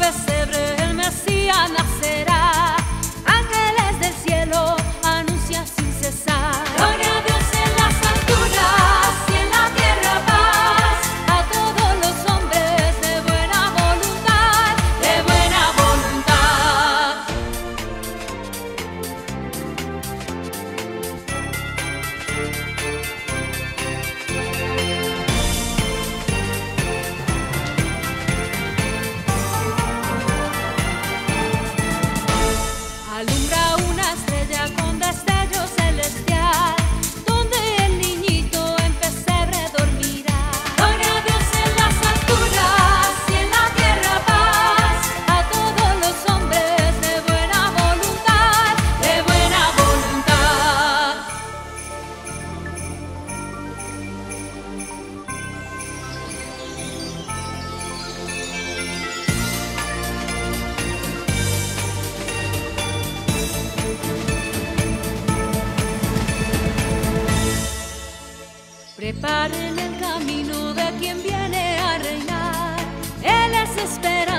empecé Preparen el camino de quien viene a reinar. Él es esperanza